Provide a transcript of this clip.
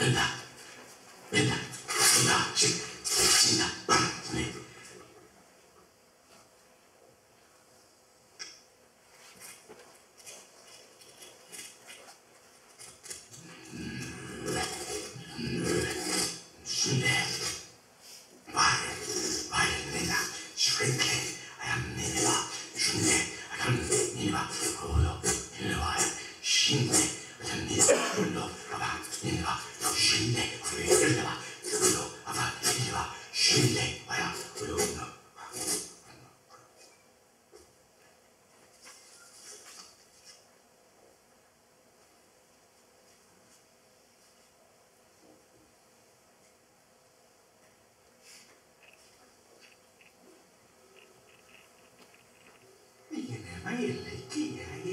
Vänta. Maille